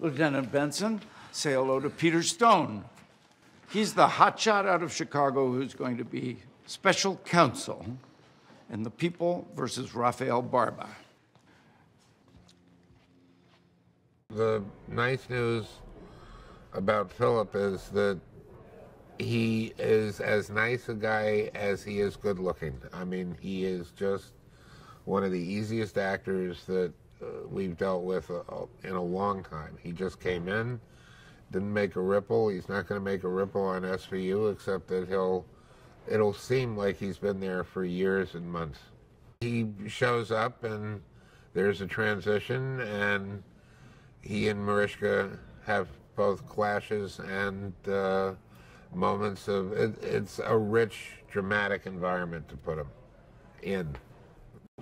Lieutenant Benson, say hello to Peter Stone. He's the hotshot out of Chicago who's going to be special counsel in The People versus Rafael Barba. The nice news about Philip is that he is as nice a guy as he is good looking. I mean, he is just one of the easiest actors that we've dealt with uh, in a long time. He just came in, didn't make a ripple. He's not going to make a ripple on SVU, except that he'll. It'll seem like he's been there for years and months. He shows up, and there's a transition, and he and Mariska have both clashes and uh, moments of. It, it's a rich, dramatic environment to put him in.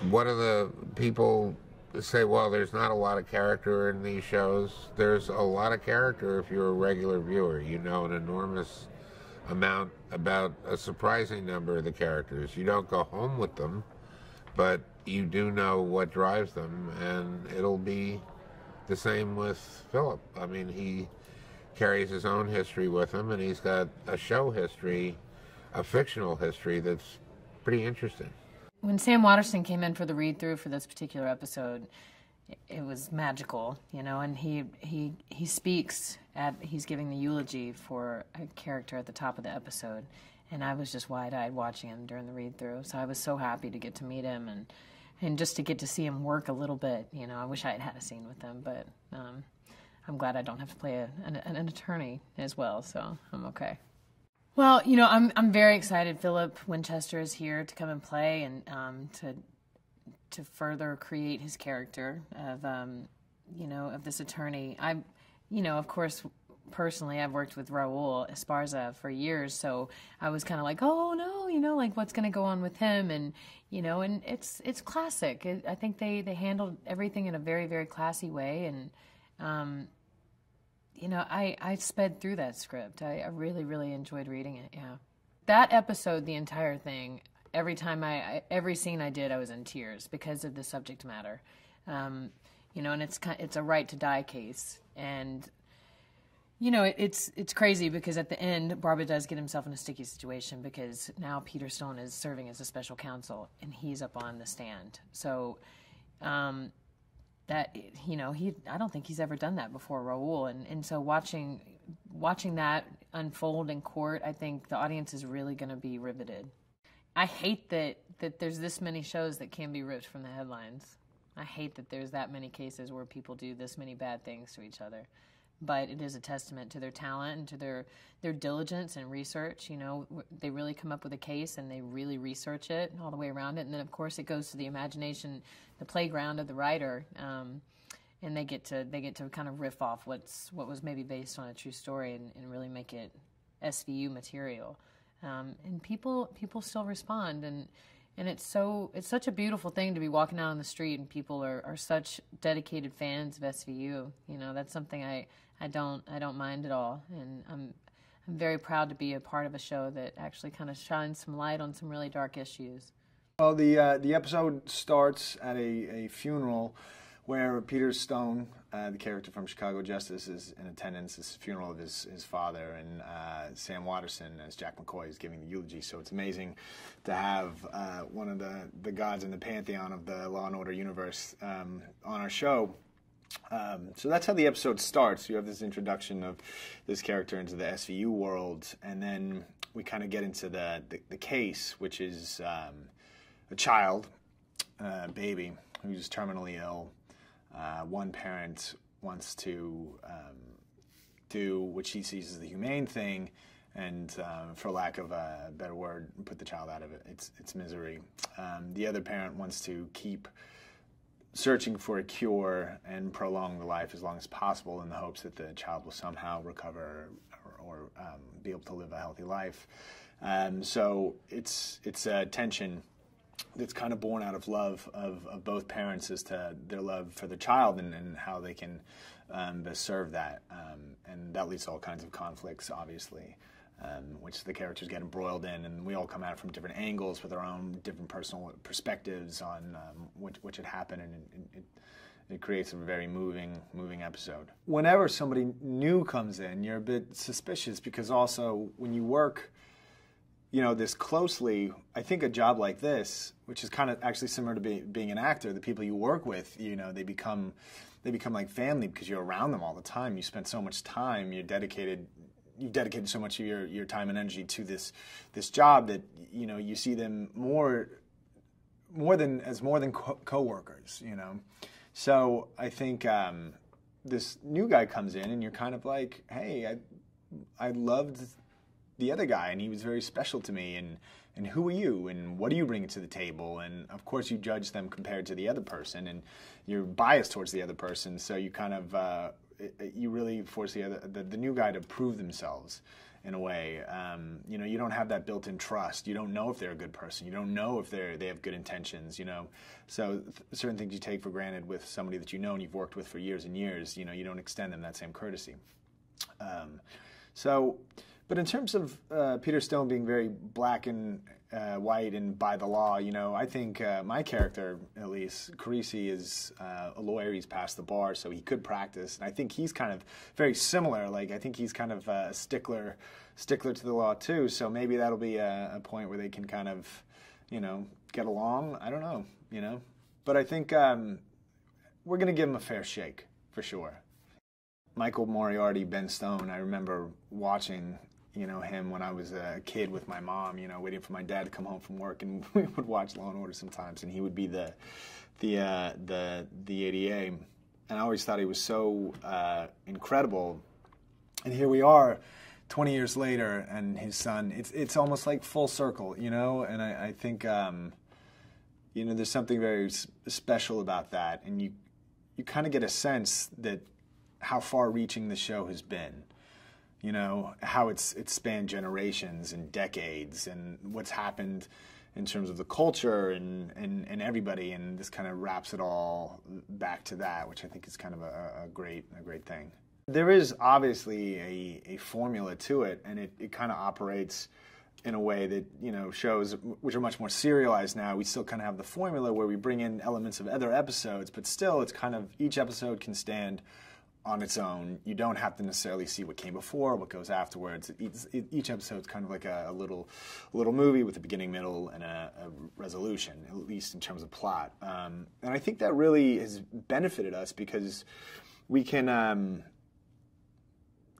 One of the people say, well, there's not a lot of character in these shows. There's a lot of character if you're a regular viewer. You know an enormous amount about a surprising number of the characters. You don't go home with them, but you do know what drives them, and it'll be the same with Philip. I mean, he carries his own history with him, and he's got a show history, a fictional history that's pretty interesting. When Sam Waterston came in for the read through for this particular episode, it was magical, you know, and he he he speaks at he's giving the eulogy for a character at the top of the episode, and I was just wide eyed watching him during the read through. So I was so happy to get to meet him and and just to get to see him work a little bit. You know, I wish I had had a scene with him, but um, I'm glad I don't have to play a, an, an attorney as well, so I'm okay. Well, you know, I'm I'm very excited. Philip Winchester is here to come and play and um, to to further create his character of um, you know of this attorney. I, you know, of course, personally, I've worked with Raul Esparza for years, so I was kind of like, oh no, you know, like what's going to go on with him, and you know, and it's it's classic. It, I think they they handled everything in a very very classy way, and um, you know, I, I sped through that script. I, I, really, really enjoyed reading it. Yeah. That episode, the entire thing, every time I, I every scene I did, I was in tears because of the subject matter. Um, you know, and it's it's a right to die case, and you know, it, it's it's crazy because at the end, Barba does get himself in a sticky situation because now Peter Stone is serving as a special counsel, and he's up on the stand. So, um, that you know he I don't think he's ever done that before Raul and and so watching watching that unfold in court I think the audience is really going to be riveted. I hate that that there's this many shows that can be ripped from the headlines. I hate that there's that many cases where people do this many bad things to each other but it is a testament to their talent and to their their diligence and research. You know, they really come up with a case and they really research it all the way around it, and then of course it goes to the imagination, the playground of the writer, um, and they get to they get to kind of riff off what's what was maybe based on a true story and, and really make it SVU material. Um, and people people still respond and and it's so it's such a beautiful thing to be walking out on the street and people are, are such dedicated fans of SVU. You know, that's something I I don't I don't mind at all, and I'm I'm very proud to be a part of a show that actually kind of shines some light on some really dark issues. Well, the uh, the episode starts at a, a funeral where Peter Stone, uh, the character from Chicago Justice, is in attendance. It's the funeral of his, his father, and uh, Sam Waterston as Jack McCoy is giving the eulogy. So it's amazing to have uh, one of the, the gods in the pantheon of the Law and Order universe um, on our show. Um, so that's how the episode starts. You have this introduction of this character into the SVU world, and then we kind of get into the, the, the case, which is um, a child, a baby, who's terminally ill. Uh, one parent wants to um, do what she sees as the humane thing, and uh, for lack of a better word, put the child out of it. It's, it's misery. Um, the other parent wants to keep searching for a cure and prolong the life as long as possible in the hopes that the child will somehow recover or, or um, be able to live a healthy life. Um, so it's it's a tension that's kind of born out of love of, of both parents as to their love for the child and, and how they can um, best serve that. Um, and that leads to all kinds of conflicts, obviously um, which the characters get embroiled in, and we all come at it from different angles with our own different personal perspectives on um, which, which had happened, and it, it creates a very moving, moving episode. Whenever somebody new comes in, you're a bit suspicious because also when you work, you know, this closely, I think a job like this, which is kind of actually similar to be, being an actor, the people you work with, you know, they become they become like family because you're around them all the time. You spend so much time. You're dedicated. You've dedicated so much of your, your time and energy to this this job that you know you see them more more than as more than co- coworkers. You know, so I think um, this new guy comes in and you're kind of like, hey, I I loved the other guy and he was very special to me and and who are you and what do you bring to the table? And of course you judge them compared to the other person and you're biased towards the other person so you kind of uh, you really force the other the, the, new guy to prove themselves in a way. Um, you know you don't have that built-in trust. You don't know if they're a good person. You don't know if they're they have good intentions you know? So th- certain things you take for granted with somebody that you know and you've worked with for years and years you know you don't extend them that same courtesy. Um, so but in terms of uh, Peter Stone being very black and uh, white and by the law, you know, I think uh, my character, at least, Carisi, is uh, a lawyer. He's passed the bar, so he could practice. And I think he's kind of very similar. Like, I think he's kind of a stickler, stickler to the law, too. So maybe that'll be a, a point where they can kind of, you know, get along. I don't know, you know. But I think um, we're going to give him a fair shake, for sure. Michael Moriarty, Ben Stone, I remember watching you know him when I was a kid with my mom. You know, waiting for my dad to come home from work, and we would watch Law and Order sometimes, and he would be the the uh, the the ADA, and I always thought he was so uh, incredible. And here we are. 20 years later, and his son, it's it's almost like full circle, you know. And I, I think, um, you know, there's something very special about that, and you you kind of get a sense that how far-reaching the show has been you know how it's it's spanned generations and decades and what's happened in terms of the culture and, and, and everybody. And this kind of wraps it all back to that which I think is kind of a, a great a great thing. There is obviously a, a formula to it and it, it kind of operates in a way that you know shows which are much more serialized now. We still kind of have the formula where we bring in elements of other episodes but still it's kind of each episode can stand on its own. You don't have to necessarily see what came before, what goes afterwards. Each, each episode is kind of like a, a, little, a little movie with a beginning, middle, and a, a resolution, at least in terms of plot. Um, and I think that really has benefited us because we can um,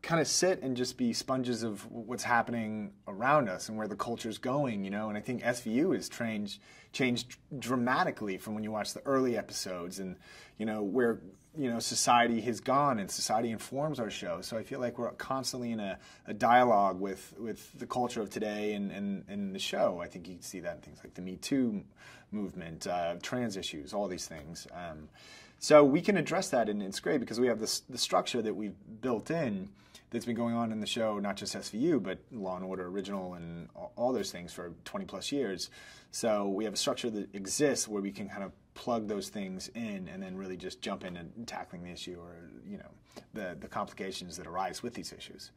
kind of sit and just be sponges of what's happening around us and where the culture's going, you know. And I think SVU has changed changed dramatically from when you watch the early episodes and you know where you know society has gone and society informs our show. So i feel like we're constantly in a, a dialogue with with the culture of today and, and, and the show. I think you can see that in things like the me too movement uh, trans issues all these things. Um, so we can address that and it's great because we have this the structure that we've built in that's been going on in the show, not just SVU, but Law and Order Original and all those things for 20 plus years. So we have a structure that exists where we can kind of plug those things in and then really just jump in and tackling the issue or you know the the complications that arise with these issues.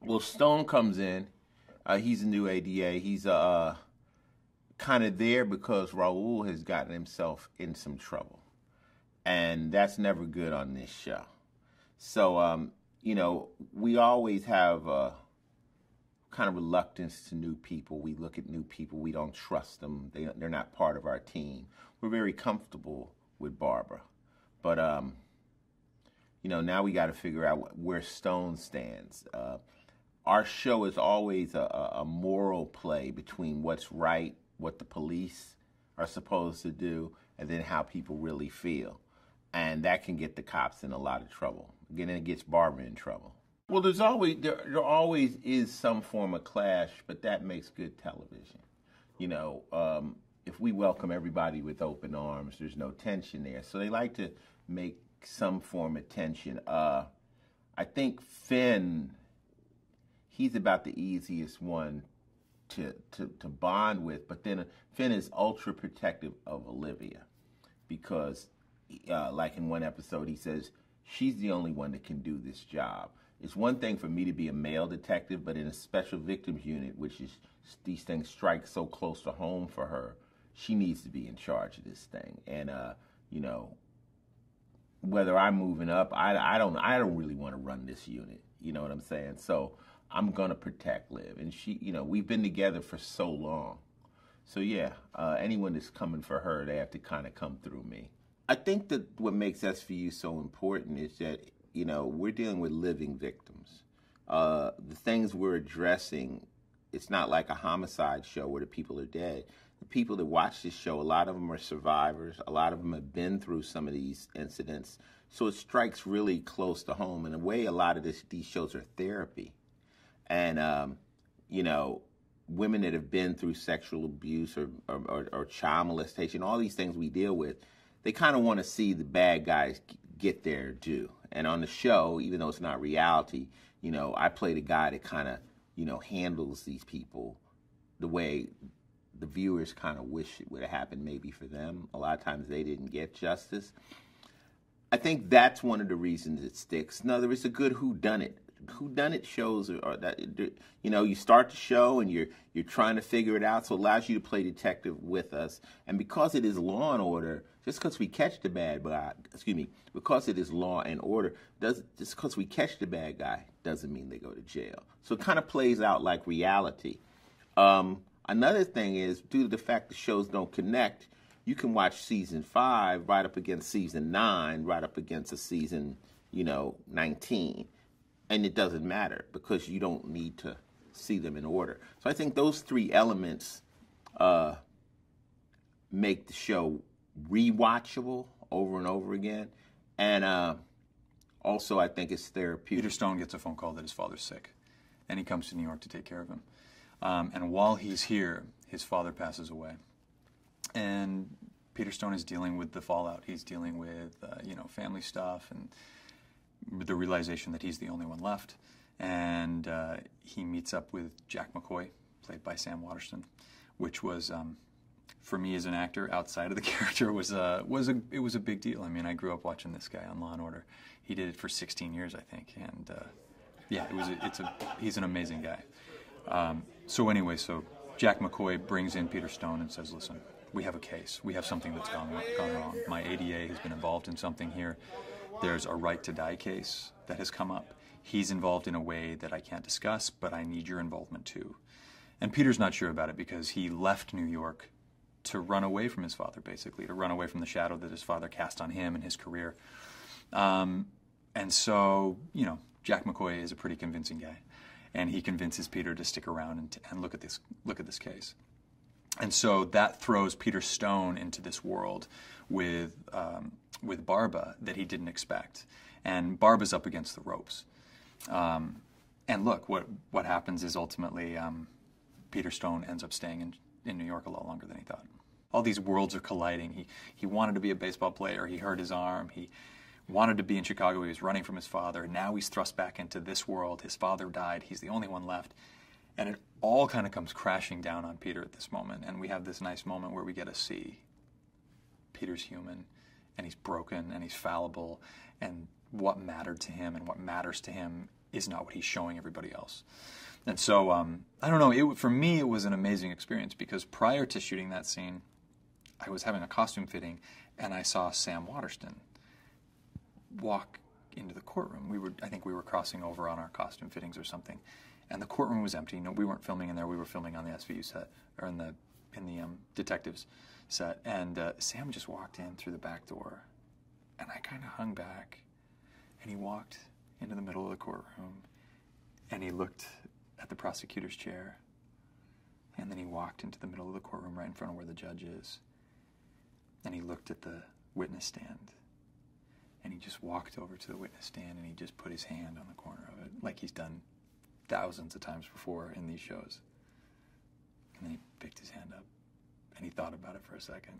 Well, Stone comes in. Uh, he's a new ADA. He's uh, kind of there because Raul has gotten himself in some trouble, and that's never good on this show. So um, you know, we always have a kind of reluctance to new people. We look at new people, we don't trust them. They, they're not part of our team. We're very comfortable with Barba. But, um, you know, now we got to figure out where Stone stands. Uh, our show is always a, a moral play between what's right, what the police are supposed to do, and then how people really feel. And that can get the cops in a lot of trouble. Again, it gets Barba in trouble. Well, there's always there, there always is some form of clash, but that makes good television. You know, um, if we welcome everybody with open arms, there's no tension there. So they like to make some form of tension. Uh, I think Fin, he's about the easiest one to, to, to bond with, but then Fin is ultra protective of Olivia because, uh, like in one episode, he says, she's the only one that can do this job. It's one thing for me to be a male detective, but in a special victims unit, which is these things strike so close to home for her, she needs to be in charge of this thing. And uh, you know, whether I'm moving up, I, I don't I don't really want to run this unit. You know what I'm saying? So I'm gonna protect Liv, and she, you know, we've been together for so long. So yeah, uh, anyone that's coming for her, they have to kind of come through me. I think that what makes SVU so important is that you know we're dealing with living victims. Uh, the things we're addressing, it's not like a homicide show where the people are dead. The people that watch this show, a lot of them are survivors. A lot of them have been through some of these incidents, so it strikes really close to home. In a way, a lot of this, these shows are therapy, and um, you know women that have been through sexual abuse or, or, or child molestation, all these things we deal with, they kind of want to see the bad guys get their due. And on the show, even though it's not reality, you know, I play the guy that kind of, you know, handles these people the way the viewers kind of wish it would have happened maybe for them. A lot of times they didn't get justice. I think that's one of the reasons it sticks. In other words, a good who done it who done it shows or that you know you start the show and you're you're trying to figure it out so it allows you to play detective with us. And because it is law and order just because we catch the bad guy excuse me because it is law and order does just because we catch the bad guy doesn't mean they go to jail. So it kind of plays out like reality. Um, another thing is due to the fact the shows don't connect you can watch season five right up against season nine right up against a season you know 19 and it doesn't matter because you don't need to see them in order. So I think those three elements uh, make the show rewatchable over and over again, and uh, also I think it's therapeutic. Peter Stone gets a phone call that his father's sick, and he comes to New York to take care of him. Um, and while he's here, his father passes away, and Peter Stone is dealing with the fallout. He's dealing with uh, you know family stuff and the realization that he's the only one left. And uh, he meets up with Jack McCoy, played by Sam Waterston, which was, um, for me as an actor, outside of the character, was a, was a, it was a big deal. I mean, I grew up watching this guy on Law and Order. He did it for 16 years, I think, and uh, yeah, it was. A, it's a. He's an amazing guy. Um, so anyway, so Jack McCoy brings in Peter Stone and says, "Listen, we have a case. We have something that's gone gone wrong. My ADA has been involved in something here. There's a right to die case that has come up. He's involved in a way that I can't discuss, but I need your involvement too. And Peter's not sure about it because he left New York to run away from his father, basically, to run away from the shadow that his father cast on him and his career. Um, and so, you know, Jack McCoy is a pretty convincing guy, and he convinces Peter to stick around and, and look at this look at this case. And so that throws Peter Stone into this world with um, with Barba that he didn't expect, and Barba's up against the ropes. Um, and look, what what happens is ultimately um, Peter Stone ends up staying in, in New York a lot longer than he thought. All these worlds are colliding. He he wanted to be a baseball player. He hurt his arm. He wanted to be in Chicago. He was running from his father. Now he's thrust back into this world. His father died. He's the only one left. And it all kind of comes crashing down on Peter at this moment. And we have this nice moment where we get to see Peter's human and he's broken and he's fallible and what mattered to him and what matters to him is not what he's showing everybody else. And so um, I don't know. It, for me, it was an amazing experience because prior to shooting that scene, I was having a costume fitting, and I saw Sam Waterston walk into the courtroom. We were, I think, we were crossing over on our costume fittings or something, and the courtroom was empty. No, we weren't filming in there. We were filming on the SVU set or in the in the um, detectives set, and uh, Sam just walked in through the back door, and I kind of hung back, and he walked into the middle of the courtroom, and he looked at the prosecutor's chair, and then he walked into the middle of the courtroom right in front of where the judge is, and he looked at the witness stand, and he just walked over to the witness stand, and he just put his hand on the corner of it, like he's done thousands of times before in these shows. And then he picked his hand up and he thought about it for a second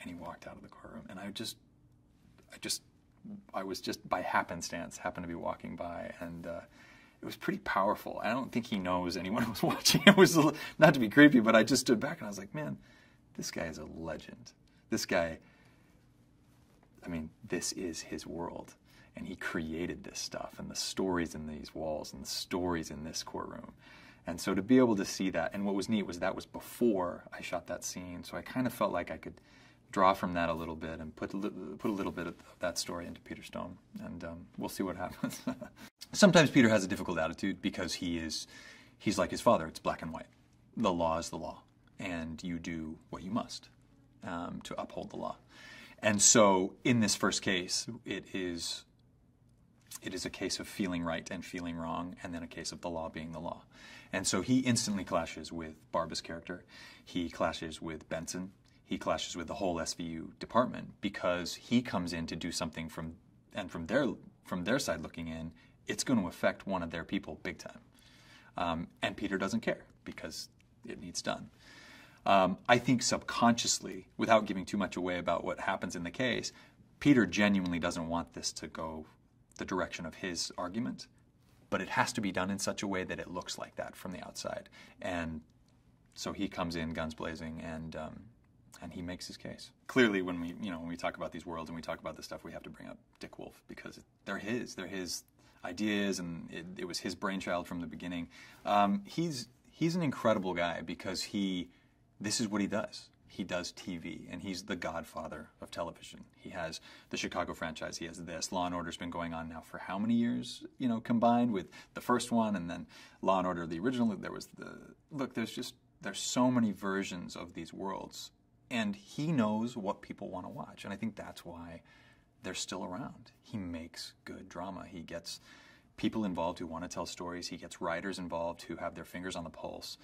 and he walked out of the courtroom. And i just i just i was just by happenstance happened to be walking by and uh, it was pretty powerful. I don't think he knows anyone was watching. It was not to be creepy but i just stood back and i was like man this guy is a legend. This guy i mean this is his world and he created this stuff and the stories in these walls and the stories in this courtroom and so to be able to see that, and what was neat was that was before I shot that scene, so I kind of felt like I could draw from that a little bit and put a li- put a little bit of that story into Peter Stone, and um, we'll see what happens. Sometimes Peter has a difficult attitude because he is he's like his father. It's black and white. The law is the law, and you do what you must um, to uphold the law. And so, in this first case, it is it is a case of feeling right and feeling wrong, and then a case of the law being the law. And so he instantly clashes with Barba's character. He clashes with Benson. He clashes with the whole SVU department because he comes in to do something from, and from their from their side looking in, it's going to affect one of their people big time. Um, and Peter doesn't care because it needs done. Um, I think subconsciously, without giving too much away about what happens in the case, Peter genuinely doesn't want this to go the direction of his argument, but it has to be done in such a way that it looks like that from the outside. And so he comes in guns blazing and um, and he makes his case. Clearly, when we you know when we talk about these worlds and we talk about this stuff, we have to bring up Dick Wolf because they're his. They're his ideas, and it, it was his brainchild from the beginning. Um, he's he's an incredible guy because he this is what he does he does TV, and he's the godfather of television. He has the Chicago franchise. He has this. Law and Order's been going on now for how many years? You know, combined with the first one, and then Law and Order, the original. There was the look. There's just there's so many versions of these worlds, and he knows what people want to watch, and I think that's why they're still around. He makes good drama. He gets people involved who want to tell stories. He gets writers involved who have their fingers on the pulse,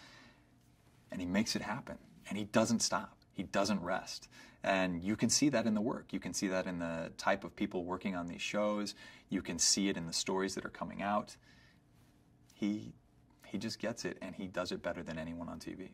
and he makes it happen. And he doesn't stop. He doesn't rest. And you can see that in the work. You can see that in the type of people working on these shows. You can see it in the stories that are coming out. He, he just gets it, and he does it better than anyone on TV.